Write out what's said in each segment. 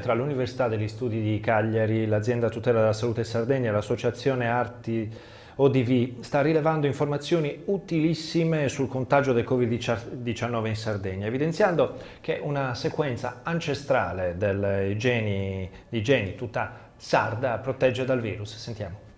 Tra l'Università degli Studi di Cagliari, l'azienda tutela della salute Sardegna e l'associazione Arti ODV sta rilevando informazioni utilissime sul contagio del Covid-19 in Sardegna, evidenziando che una sequenza ancestrale dei geni, di geni tutta sarda protegge dal virus. Sentiamo.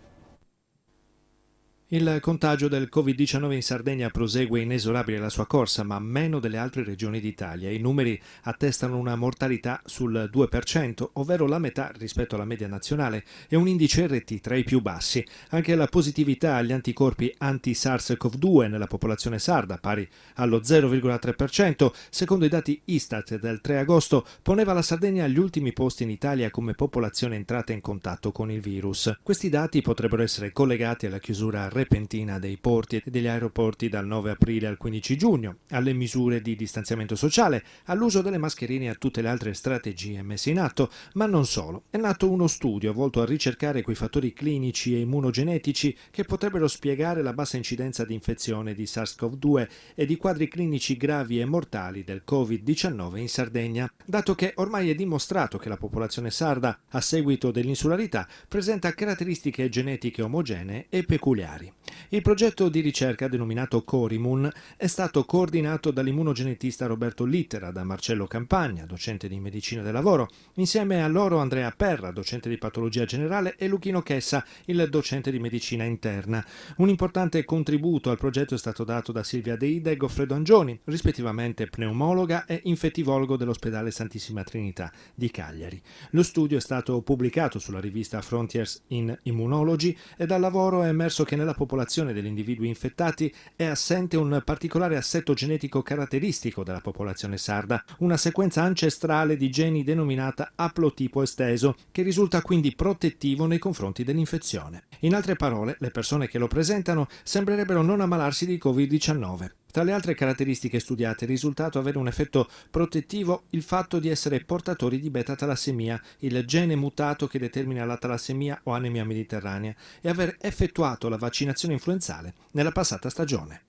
Il contagio del Covid-19 in Sardegna prosegue inesorabile la sua corsa, ma meno delle altre regioni d'Italia. I numeri attestano una mortalità sul 2%, ovvero la metà rispetto alla media nazionale, e un indice RT tra i più bassi. Anche la positività agli anticorpi anti-SARS-CoV-2 nella popolazione sarda, pari allo 0,3%, secondo i dati Istat del 3 agosto, poneva la Sardegna agli ultimi posti in Italia come popolazione entrata in contatto con il virus. Questi dati potrebbero essere collegati alla chiusura repentina dei porti e degli aeroporti dal 9 aprile al 15 giugno, alle misure di distanziamento sociale, all'uso delle mascherine e a tutte le altre strategie messe in atto, ma non solo. È nato uno studio volto a ricercare quei fattori clinici e immunogenetici che potrebbero spiegare la bassa incidenza di infezione di SARS-CoV-2 e di quadri clinici gravi e mortali del Covid-19 in Sardegna, dato che ormai è dimostrato che la popolazione sarda, a seguito dell'insularità, presenta caratteristiche genetiche omogenee e peculiari. Il progetto di ricerca denominato Corimun è stato coordinato dall'immunogenetista Roberto Littera, da Marcello Campagna, docente di medicina del lavoro, insieme a loro Andrea Perra, docente di patologia generale, e Luchino Chessa, il docente di medicina interna. Un importante contributo al progetto è stato dato da Silvia Deida e Goffredo Angioni, rispettivamente pneumologa e infettivologo dell'ospedale Santissima Trinità di Cagliari. Lo studio è stato pubblicato sulla rivista Frontiers in Immunology e dal lavoro è emerso che nella popolazione degli individui infettati è assente un particolare assetto genetico caratteristico della popolazione sarda, una sequenza ancestrale di geni denominata aplotipo esteso, che risulta quindi protettivo nei confronti dell'infezione. In altre parole, le persone che lo presentano sembrerebbero non ammalarsi di Covid-19. Tra le altre caratteristiche studiate è risultato avere un effetto protettivo il fatto di essere portatori di beta-talassemia, il gene mutato che determina la talassemia o anemia mediterranea, e aver effettuato la vaccinazione influenzale nella passata stagione.